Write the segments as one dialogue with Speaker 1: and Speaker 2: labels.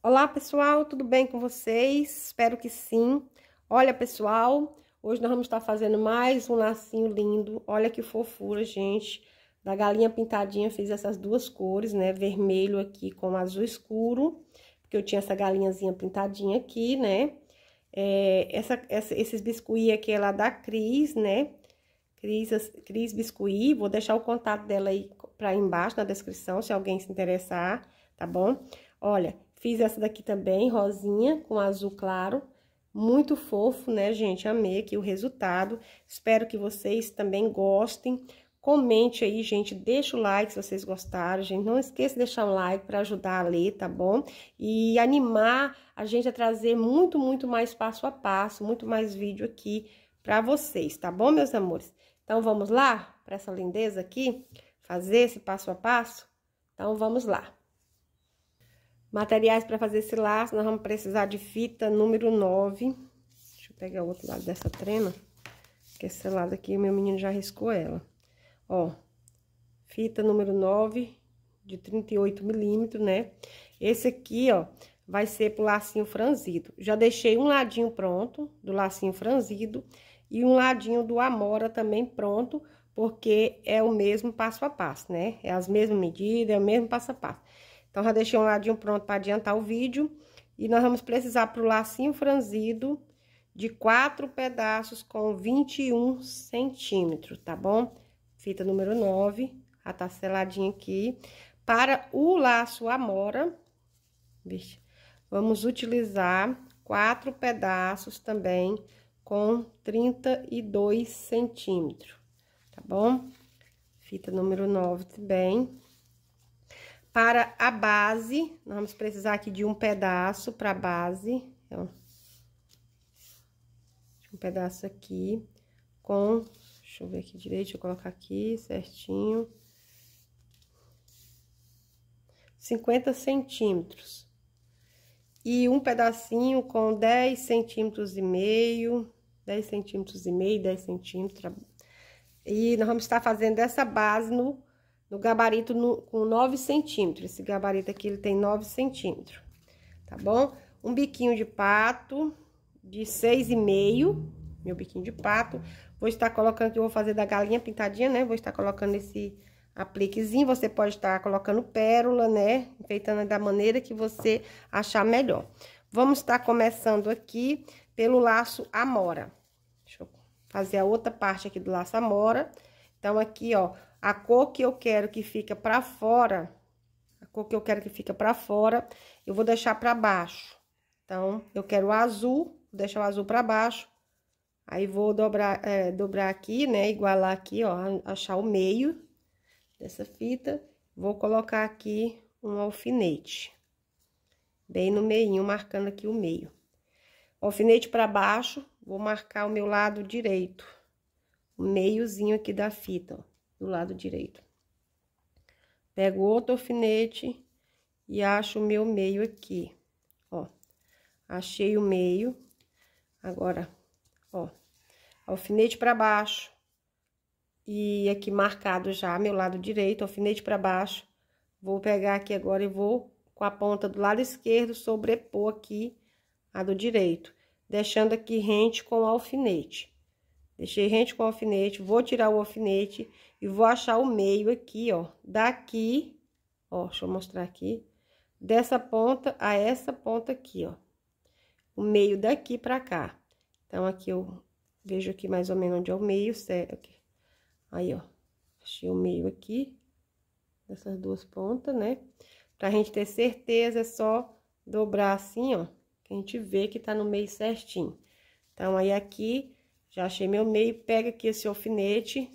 Speaker 1: Olá, pessoal, tudo bem com vocês? Espero que sim. Olha, pessoal, hoje nós vamos estar fazendo mais um lacinho lindo. Olha que fofura, gente. Da galinha pintadinha, fiz essas duas cores, né? Vermelho aqui com azul escuro, porque eu tinha essa galinhazinha pintadinha aqui, né? É, essa, essa, esses biscuits aqui é lá da Cris, né? Cris, Cris Biscuit, vou deixar o contato dela aí pra embaixo na descrição, se alguém se interessar, tá bom? Olha, Fiz essa daqui também, rosinha, com azul claro. Muito fofo, né, gente? Amei aqui o resultado. Espero que vocês também gostem. Comente aí, gente, deixa o like se vocês gostaram, gente. Não esqueça de deixar um like para ajudar a ler, tá bom? E animar a gente a trazer muito, muito mais passo a passo, muito mais vídeo aqui para vocês, tá bom, meus amores? Então, vamos lá para essa lindeza aqui, fazer esse passo a passo? Então, vamos lá. Materiais para fazer esse laço, nós vamos precisar de fita número 9. Deixa eu pegar o outro lado dessa trena, que esse lado aqui, meu menino já riscou ela. Ó, fita número 9, de 38 milímetros, né? Esse aqui, ó, vai ser pro lacinho franzido. Já deixei um ladinho pronto, do lacinho franzido, e um ladinho do amora também pronto, porque é o mesmo passo a passo, né? É as mesmas medidas, é o mesmo passo a passo. Então, já deixei um ladinho pronto para adiantar o vídeo. E nós vamos precisar pro lacinho franzido de quatro pedaços com 21 centímetros, tá bom? Fita número 9, já tá seladinha aqui. Para o laço amora, vixe, vamos utilizar quatro pedaços também com 32 centímetros, tá bom? Fita número 9 também. Para a base, nós vamos precisar aqui de um pedaço para base, ó. Um pedaço aqui com, deixa eu ver aqui direito, deixa eu colocar aqui certinho. 50 centímetros. E um pedacinho com 10 centímetros e meio, 10 centímetros e meio, 10 centímetros. E nós vamos estar fazendo essa base no no gabarito no, com 9 centímetros. Esse gabarito aqui, ele tem 9 centímetros, tá bom? Um biquinho de pato de 6,5, meu biquinho de pato. Vou estar colocando, que eu vou fazer da galinha pintadinha, né? Vou estar colocando esse apliquezinho. Você pode estar colocando pérola, né? Enfeitando da maneira que você achar melhor. Vamos estar começando aqui pelo laço amora. Deixa eu fazer a outra parte aqui do laço amora. Então, aqui, ó, a cor que eu quero que fica pra fora, a cor que eu quero que fica pra fora, eu vou deixar pra baixo. Então, eu quero o azul, vou deixar o azul pra baixo. Aí, vou dobrar, é, dobrar aqui, né, igualar aqui, ó, achar o meio dessa fita. Vou colocar aqui um alfinete, bem no meio, marcando aqui o meio. Alfinete pra baixo, vou marcar o meu lado direito, o meiozinho aqui da fita, ó do lado direito. Pego outro alfinete e acho o meu meio aqui, ó. Achei o meio. Agora, ó, alfinete para baixo. E aqui marcado já meu lado direito, alfinete para baixo. Vou pegar aqui agora e vou com a ponta do lado esquerdo sobrepor aqui a do direito, deixando aqui rente com o alfinete. Deixei rente com o alfinete, vou tirar o alfinete e vou achar o meio aqui, ó. Daqui, ó, deixa eu mostrar aqui. Dessa ponta a essa ponta aqui, ó. O meio daqui pra cá. Então, aqui eu vejo aqui mais ou menos onde é o meio, certo? Aí, ó. Achei o meio aqui. Dessas duas pontas, né? Pra gente ter certeza, é só dobrar assim, ó. Que a gente vê que tá no meio certinho. Então, aí aqui já achei meu meio, pega aqui esse alfinete,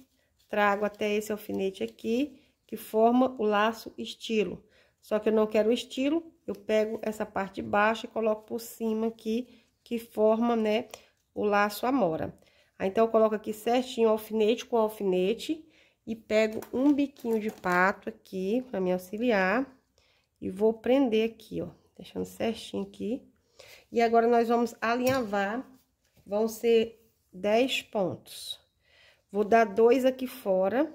Speaker 1: trago até esse alfinete aqui, que forma o laço estilo. Só que eu não quero estilo, eu pego essa parte de baixo e coloco por cima aqui, que forma, né, o laço amora. Aí, então, eu coloco aqui certinho alfinete com alfinete e pego um biquinho de pato aqui pra me auxiliar e vou prender aqui, ó, deixando certinho aqui. E agora, nós vamos alinhavar, vão ser 10 pontos. Vou dar dois aqui fora,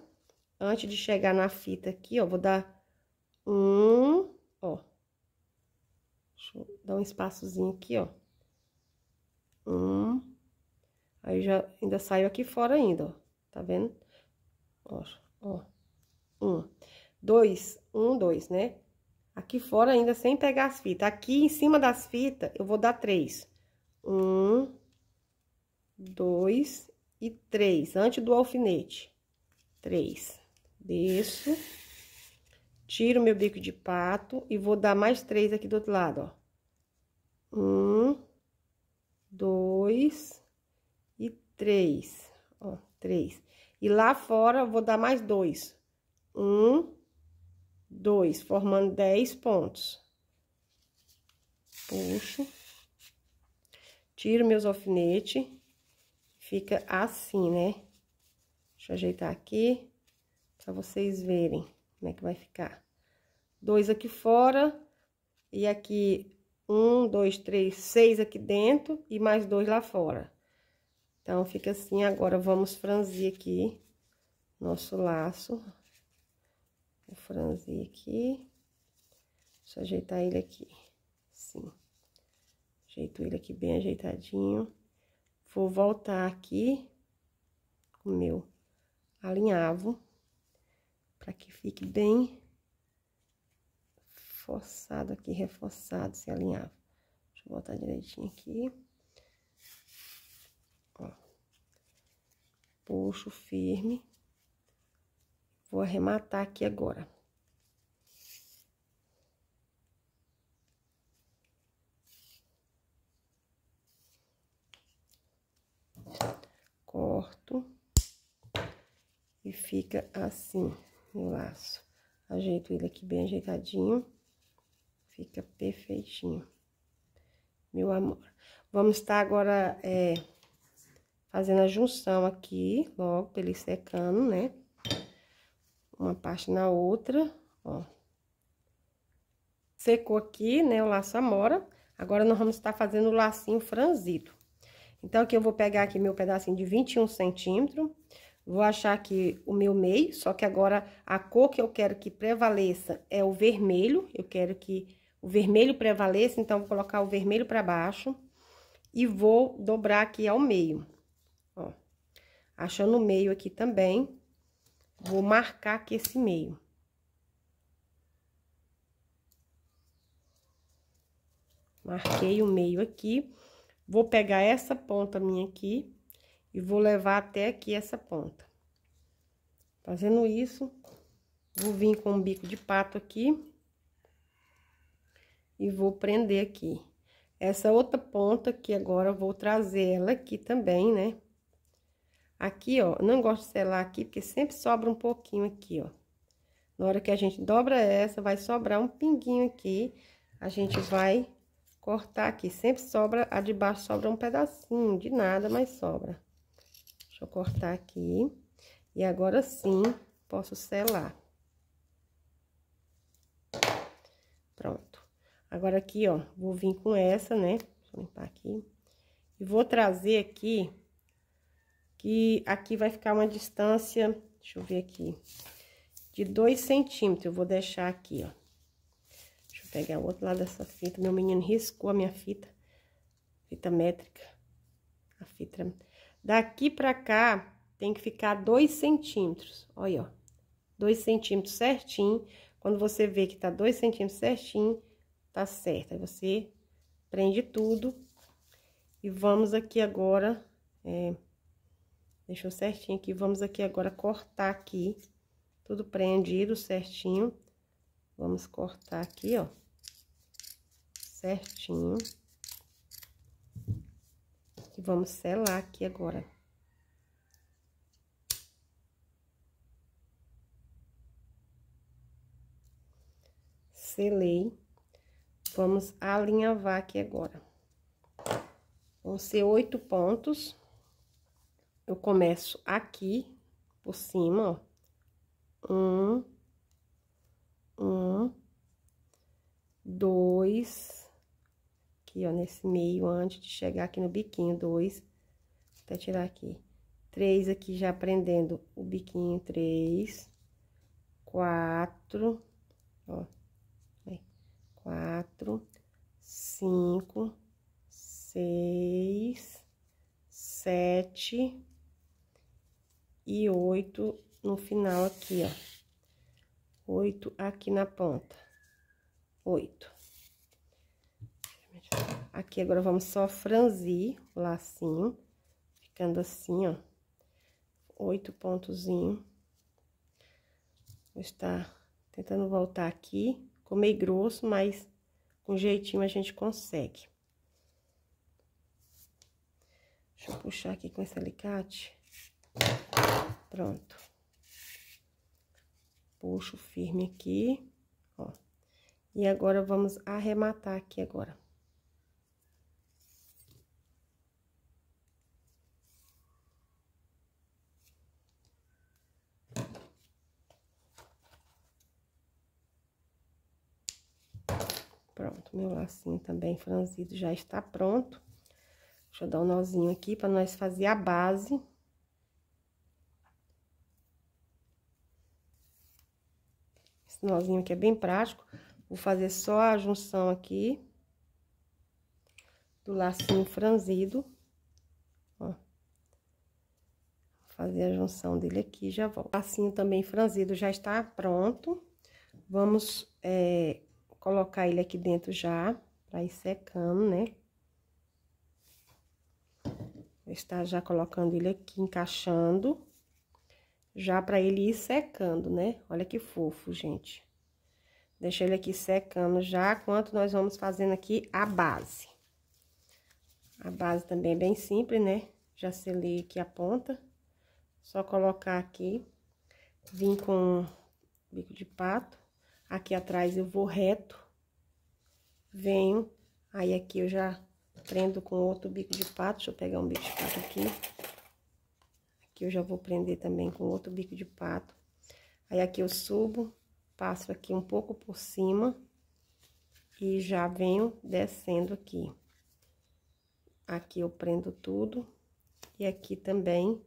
Speaker 1: antes de chegar na fita aqui, ó, vou dar um, ó. Deixa eu dar um espaçozinho aqui, ó. Um. Aí já ainda saiu aqui fora ainda, ó. Tá vendo? Ó, ó. Um. Dois. Um, dois, né? Aqui fora ainda sem pegar as fitas. Aqui em cima das fitas, eu vou dar três. Um, dois e três. Antes do alfinete. Três. Desço. Tiro meu bico de pato e vou dar mais três aqui do outro lado, ó. Um, dois e três, ó, três. E lá fora vou dar mais dois. Um, dois, formando dez pontos. Puxo. Tiro meus alfinetes. Fica assim, né? Deixa eu ajeitar aqui, pra vocês verem como é que vai ficar. Dois aqui fora, e aqui um, dois, três, seis aqui dentro e mais dois lá fora. Então, fica assim. Agora, vamos franzir aqui nosso laço. Vou franzir aqui. Deixa eu ajeitar ele aqui. Assim. Ajeito ele aqui bem ajeitadinho. Vou voltar aqui o meu alinhavo. Pra que fique bem reforçado aqui, reforçado, se alinhava. Deixa eu botar direitinho aqui. Ó. Puxo firme. Vou arrematar aqui agora. Corto. E fica assim, meu laço. Ajeito ele aqui bem ajeitadinho. Fica perfeitinho. Meu amor. Vamos estar agora, é, fazendo a junção aqui, logo, pra ele secando, né? Uma parte na outra, ó. Secou aqui, né, o laço amora. Agora, nós vamos estar fazendo o lacinho franzido. Então, aqui eu vou pegar aqui meu pedacinho de 21 centímetros. Vou achar aqui o meu meio, só que agora a cor que eu quero que prevaleça é o vermelho. Eu quero que o vermelho prevaleça, então, vou colocar o vermelho para baixo e vou dobrar aqui ao meio, ó. Achando o meio aqui também, vou marcar aqui esse meio. Marquei o meio aqui, vou pegar essa ponta minha aqui e vou levar até aqui essa ponta. Fazendo isso, vou vir com o bico de pato aqui e vou prender aqui. Essa outra ponta aqui agora, eu vou trazer ela aqui também, né? Aqui, ó, não gosto de selar aqui, porque sempre sobra um pouquinho aqui, ó. Na hora que a gente dobra essa, vai sobrar um pinguinho aqui, a gente vai cortar aqui. Sempre sobra, a de baixo sobra um pedacinho, de nada, mas sobra. Deixa eu cortar aqui. E agora sim, posso selar. Pronto. Agora, aqui, ó, vou vir com essa, né? Deixa eu limpar aqui. E vou trazer aqui, que aqui vai ficar uma distância, deixa eu ver aqui, de dois centímetros. Eu vou deixar aqui, ó. Pegar o outro lado dessa fita. Meu menino riscou a minha fita, fita métrica. A fita... Daqui pra cá, tem que ficar dois centímetros. Olha, ó. Dois centímetros certinho. Quando você vê que tá dois centímetros certinho, tá certo. Aí você prende tudo. E vamos aqui agora, é, deixou certinho aqui, vamos aqui agora cortar aqui, tudo prendido certinho. Vamos cortar aqui, ó, certinho. E vamos selar aqui agora. Selei. Vamos alinhavar aqui agora. Vão ser oito pontos. Eu começo aqui, por cima, ó. Um, um, dois, aqui, ó, nesse meio, antes de chegar aqui no biquinho, dois, até tirar aqui. Três aqui, já prendendo o biquinho, três, quatro, ó quatro, cinco, seis, sete e oito no final aqui, ó. Oito aqui na ponta. Oito. Aqui agora vamos só franzir o lacinho, ficando assim, ó. Oito pontozinho. Vou estar tentando voltar aqui, meio grosso, mas com jeitinho a gente consegue. Deixa eu puxar aqui com esse alicate. Pronto. Puxo firme aqui, ó. E agora, vamos arrematar aqui agora. Pronto, meu lacinho também franzido já está pronto. Deixa eu dar um nozinho aqui para nós fazer a base. Esse nozinho aqui é bem prático. Vou fazer só a junção aqui. Do lacinho franzido. Ó. Fazer a junção dele aqui já volto. O lacinho também franzido já está pronto. Vamos, é, colocar ele aqui dentro já, pra ir secando, né? Estar já colocando ele aqui, encaixando, já pra ele ir secando, né? Olha que fofo, gente. Deixa ele aqui secando já, enquanto nós vamos fazendo aqui a base. A base também é bem simples, né? Já selei aqui a ponta. Só colocar aqui, vim com bico de pato. Aqui atrás eu vou reto, venho, aí aqui eu já prendo com outro bico de pato, deixa eu pegar um bico de pato aqui. Aqui eu já vou prender também com outro bico de pato. Aí aqui eu subo, passo aqui um pouco por cima e já venho descendo aqui. Aqui eu prendo tudo e aqui também,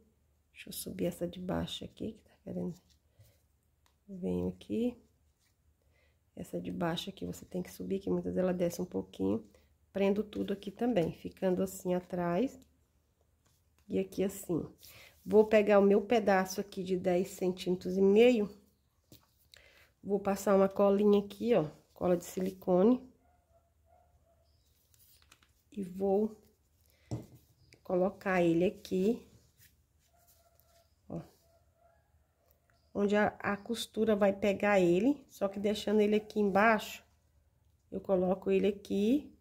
Speaker 1: deixa eu subir essa de baixo aqui, que tá querendo... Venho aqui essa de baixo aqui você tem que subir, que muitas ela desce um pouquinho. Prendo tudo aqui também, ficando assim atrás. E aqui assim. Vou pegar o meu pedaço aqui de 10 centímetros e meio. Vou passar uma colinha aqui, ó, cola de silicone. E vou colocar ele aqui onde a, a costura vai pegar ele, só que deixando ele aqui embaixo, eu coloco ele aqui,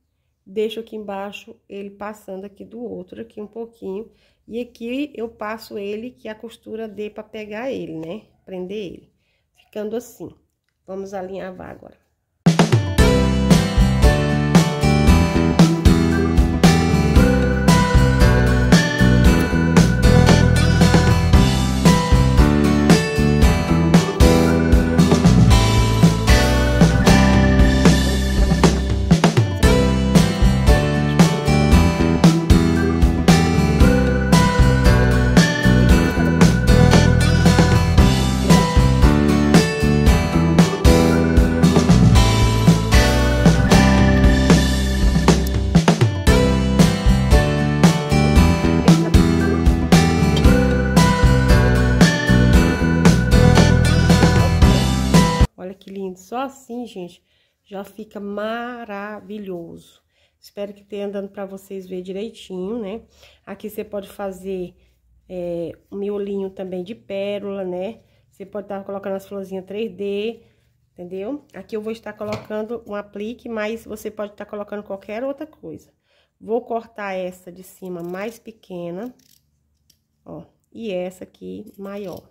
Speaker 1: deixo aqui embaixo ele passando aqui do outro aqui um pouquinho, e aqui eu passo ele que a costura dê para pegar ele, né? Prender ele, ficando assim. Vamos alinhavar agora. Assim, gente, já fica maravilhoso. Espero que tenha dando para vocês ver direitinho, né? Aqui você pode fazer é, um miolinho também de pérola, né? Você pode estar tá colocando as florzinhas 3D, entendeu? Aqui eu vou estar colocando um aplique, mas você pode estar tá colocando qualquer outra coisa. Vou cortar essa de cima mais pequena, ó, e essa aqui maior.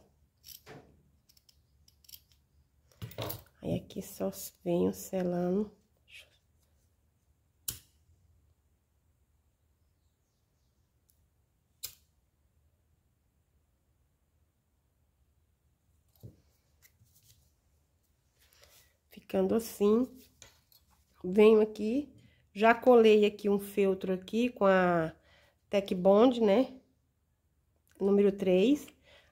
Speaker 1: Aí, aqui só venho selando. Ficando assim. Venho aqui, já colei aqui um feltro aqui com a Tech Bond, né? Número 3.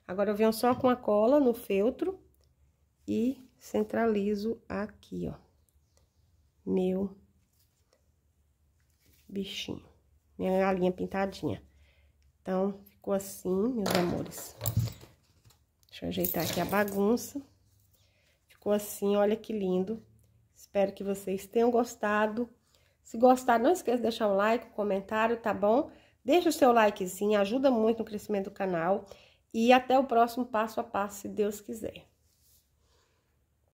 Speaker 1: Agora, eu venho só com a cola no feltro e centralizo aqui, ó, meu bichinho, minha galinha pintadinha. Então, ficou assim, meus amores. Deixa eu ajeitar aqui a bagunça. Ficou assim, olha que lindo. Espero que vocês tenham gostado. Se gostar, não esqueça de deixar o like, o comentário, tá bom? Deixa o seu likezinho, ajuda muito no crescimento do canal. E até o próximo passo a passo, se Deus quiser.